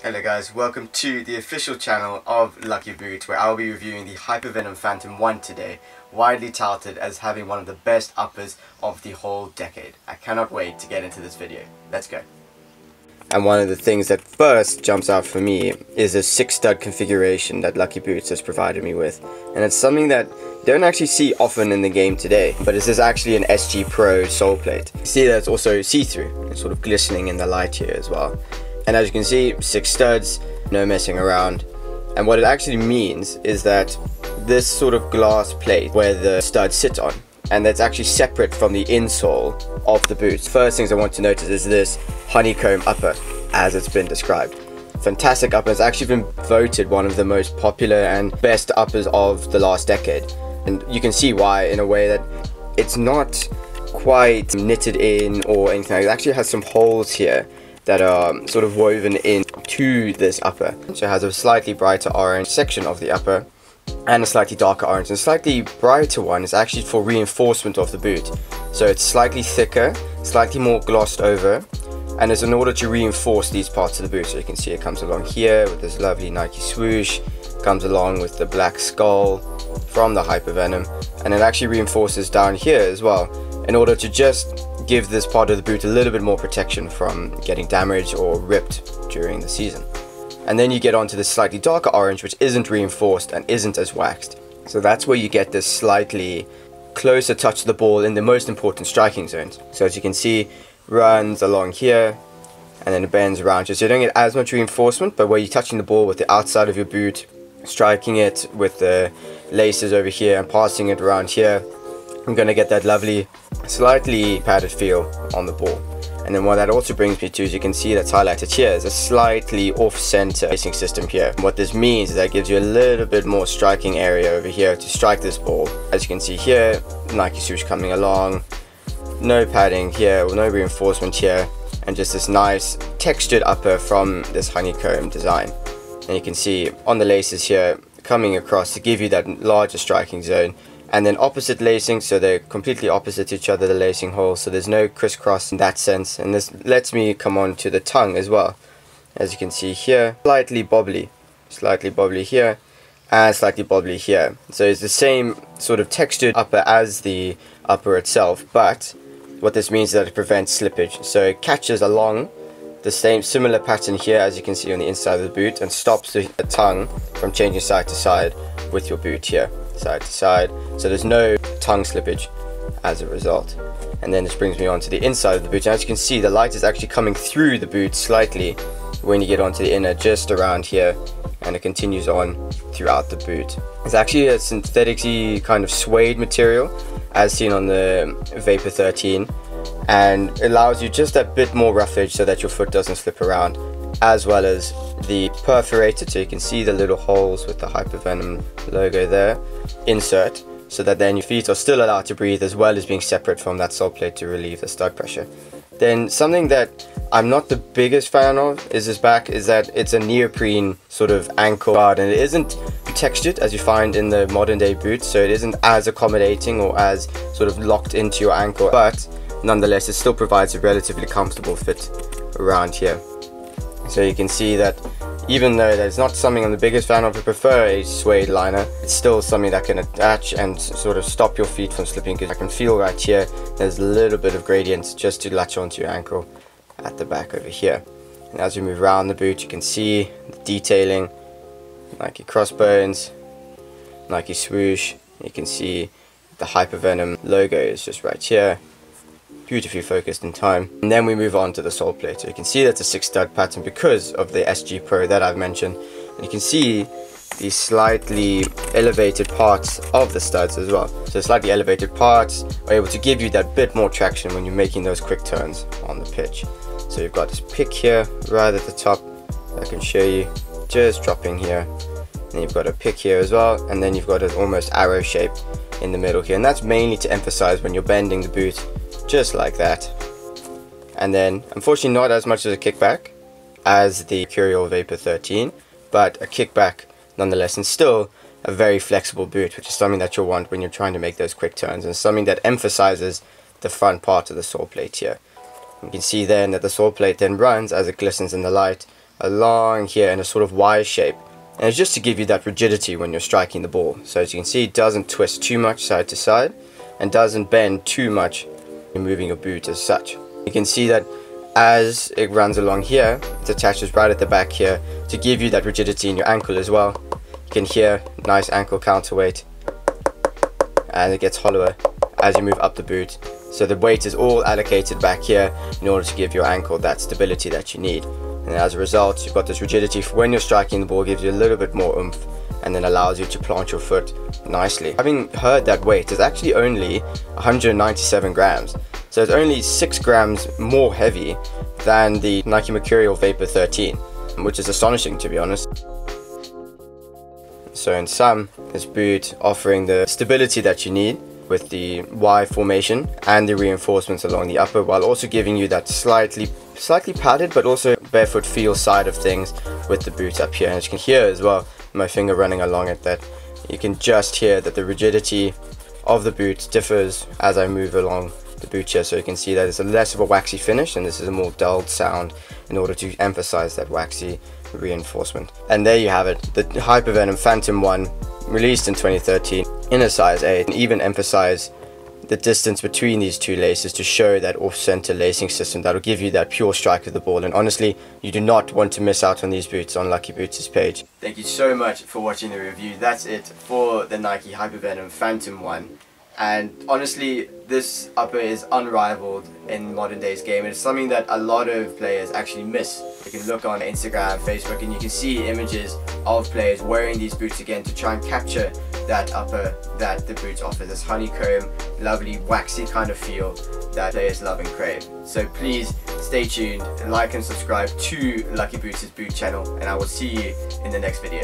Hello guys, welcome to the official channel of Lucky Boots where I'll be reviewing the Hypervenom Phantom 1 today, widely touted as having one of the best uppers of the whole decade. I cannot wait to get into this video. Let's go. And one of the things that first jumps out for me is the 6 stud configuration that Lucky Boots has provided me with. And it's something that don't actually see often in the game today, but this is actually an SG Pro sole plate. You see that it's also see-through, it's sort of glistening in the light here as well. And as you can see, six studs, no messing around. And what it actually means is that this sort of glass plate where the studs sit on, and that's actually separate from the insole of the boots. First things I want to notice is this honeycomb upper, as it's been described. Fantastic upper, it's actually been voted one of the most popular and best uppers of the last decade. And you can see why in a way that it's not quite knitted in or anything, it actually has some holes here that are sort of woven in to this upper. So it has a slightly brighter orange section of the upper and a slightly darker orange. And slightly brighter one is actually for reinforcement of the boot. So it's slightly thicker, slightly more glossed over, and it's in order to reinforce these parts of the boot. So you can see it comes along here with this lovely Nike swoosh, comes along with the black skull from the Hypervenom, and it actually reinforces down here as well in order to just give this part of the boot a little bit more protection from getting damaged or ripped during the season. And then you get onto this slightly darker orange which isn't reinforced and isn't as waxed. So that's where you get this slightly closer touch to the ball in the most important striking zones. So as you can see, runs along here and then it bends around. So you don't get as much reinforcement, but where you're touching the ball with the outside of your boot, striking it with the laces over here and passing it around here, I'm going to get that lovely slightly padded feel on the ball. And then what that also brings me to is you can see that's highlighted here is a slightly off-center lacing system here. What this means is that gives you a little bit more striking area over here to strike this ball. As you can see here, Nike swoosh coming along, no padding here, no reinforcement here, and just this nice textured upper from this honeycomb design. And you can see on the laces here coming across to give you that larger striking zone and then opposite lacing so they're completely opposite each other the lacing holes so there's no crisscross in that sense. And this lets me come on to the tongue as well as you can see here. Slightly bobbly slightly bobbly here and slightly bobbly here. So it's the same sort of textured upper as the upper itself but what this means is that it prevents slippage. So it catches along the same similar pattern here as you can see on the inside of the boot and stops the tongue from changing side to side with your boot here side to side. So there's no tongue slippage as a result. And then this brings me on to the inside of the boot. And as you can see the light is actually coming through the boot slightly when you get onto the inner just around here. And it continues on throughout the boot. It's actually a synthetically kind of suede material as seen on the Vapor 13 and allows you just a bit more roughage so that your foot doesn't slip around as well as the perforated so you can see the little holes with the hypervenom logo there insert so that then your feet are still allowed to breathe as well as being separate from that sole plate to relieve the stud pressure. Then something that I'm not the biggest fan of is this back is that it's a neoprene sort of ankle guard and it isn't textured as you find in the modern day boots so it isn't as accommodating or as sort of locked into your ankle but nonetheless it still provides a relatively comfortable fit around here. So you can see that even though that's not something I'm the biggest fan of, I prefer a suede liner. It's still something that can attach and sort of stop your feet from slipping because I can feel right here there's a little bit of gradient just to latch onto your ankle at the back over here. And as you move around the boot you can see the detailing, Nike crossbones, Nike swoosh, you can see the Hypervenom logo is just right here beautifully focused in time. And then we move on to the sole plate. So you can see that's a six stud pattern because of the SG Pro that I've mentioned. And you can see these slightly elevated parts of the studs as well. So slightly elevated parts are able to give you that bit more traction when you're making those quick turns on the pitch. So you've got this pick here right at the top I can show you just dropping here. and you've got a pick here as well and then you've got an almost arrow shape in the middle here and that's mainly to emphasize when you're bending the boot just like that. And then, unfortunately not as much as a kickback as the Mercurial Vapor 13, but a kickback nonetheless, and still a very flexible boot, which is something that you'll want when you're trying to make those quick turns, and something that emphasizes the front part of the sole plate here. You can see then that the sole plate then runs as it glistens in the light along here in a sort of Y shape. And it's just to give you that rigidity when you're striking the ball. So as you can see, it doesn't twist too much side to side and doesn't bend too much in moving your boot as such. You can see that as it runs along here, it attaches right at the back here to give you that rigidity in your ankle as well. You can hear nice ankle counterweight and it gets hollower as you move up the boot. So the weight is all allocated back here in order to give your ankle that stability that you need. And as a result, you've got this rigidity when you're striking the ball, gives you a little bit more oomph and then allows you to plant your foot nicely. Having heard that weight is actually only 197 grams. So it's only 6 grams more heavy than the Nike Mercurial Vapor 13, which is astonishing to be honest. So in sum, this boot offering the stability that you need with the Y formation and the reinforcements along the upper while also giving you that slightly slightly padded but also barefoot feel side of things with the boot up here and as you can hear as well my finger running along it that you can just hear that the rigidity of the boot differs as I move along the boot here. So you can see that it's a less of a waxy finish and this is a more dulled sound in order to emphasize that waxy reinforcement. And there you have it the Hypervenom Phantom 1 released in 2013 in a size 8 and even emphasize the distance between these two laces to show that off-center lacing system that will give you that pure strike of the ball and honestly you do not want to miss out on these boots on Lucky Boots' page. Thank you so much for watching the review. That's it for the Nike Hypervenom Phantom 1 and honestly this upper is unrivaled in modern day's game. It's something that a lot of players actually miss. You can look on instagram facebook and you can see images of players wearing these boots again to try and capture that upper that the boots offer this honeycomb lovely waxy kind of feel that players love and crave. So please stay tuned and like and subscribe to lucky boots boot channel and i will see you in the next video